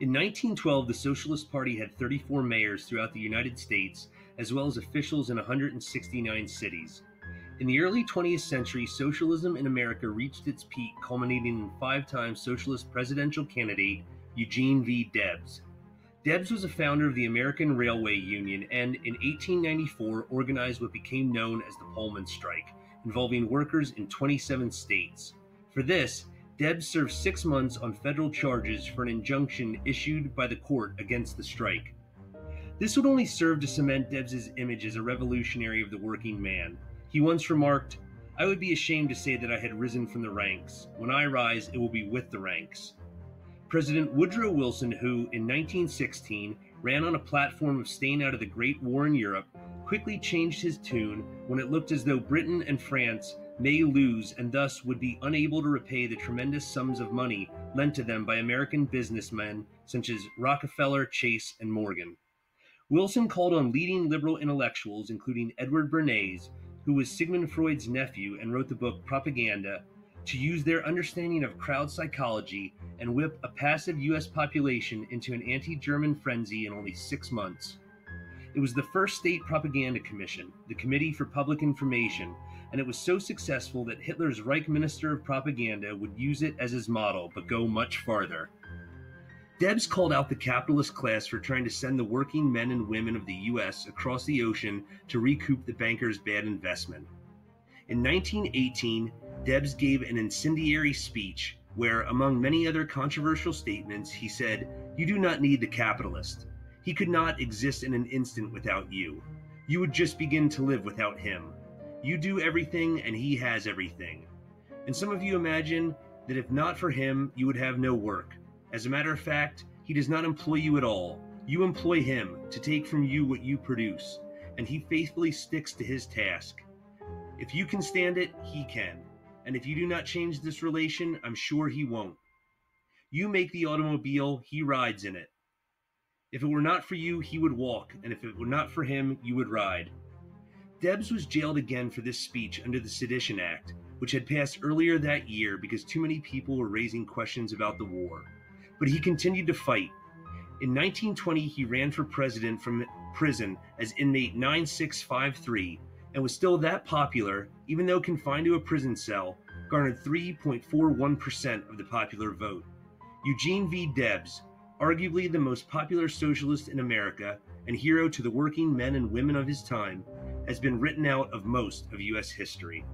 In 1912, the Socialist Party had 34 mayors throughout the United States, as well as officials in 169 cities. In the early 20th century, socialism in America reached its peak, culminating in five time socialist presidential candidate Eugene V. Debs. Debs was a founder of the American Railway Union and, in 1894, organized what became known as the Pullman Strike, involving workers in 27 states. For this, Debs served six months on federal charges for an injunction issued by the court against the strike. This would only serve to cement Debs's image as a revolutionary of the working man. He once remarked, I would be ashamed to say that I had risen from the ranks. When I rise, it will be with the ranks. President Woodrow Wilson, who in 1916 ran on a platform of staying out of the Great War in Europe, quickly changed his tune when it looked as though Britain and France may lose and thus would be unable to repay the tremendous sums of money lent to them by American businessmen such as Rockefeller, Chase, and Morgan. Wilson called on leading liberal intellectuals, including Edward Bernays, who was Sigmund Freud's nephew and wrote the book Propaganda, to use their understanding of crowd psychology and whip a passive U.S. population into an anti German frenzy in only six months. It was the first state propaganda commission, the Committee for Public Information, and it was so successful that Hitler's Reich Minister of Propaganda would use it as his model, but go much farther. Debs called out the capitalist class for trying to send the working men and women of the U.S. across the ocean to recoup the bankers' bad investment. In 1918, Debs gave an incendiary speech where, among many other controversial statements, he said, You do not need the capitalist. He could not exist in an instant without you. You would just begin to live without him. You do everything, and he has everything. And some of you imagine that if not for him, you would have no work. As a matter of fact, he does not employ you at all. You employ him to take from you what you produce, and he faithfully sticks to his task. If you can stand it, he can. And if you do not change this relation, I'm sure he won't. You make the automobile, he rides in it. If it were not for you, he would walk, and if it were not for him, you would ride. Debs was jailed again for this speech under the Sedition Act, which had passed earlier that year because too many people were raising questions about the war but he continued to fight. In 1920, he ran for president from prison as inmate 9653 and was still that popular, even though confined to a prison cell, garnered 3.41% of the popular vote. Eugene V. Debs, arguably the most popular socialist in America and hero to the working men and women of his time, has been written out of most of U.S. history.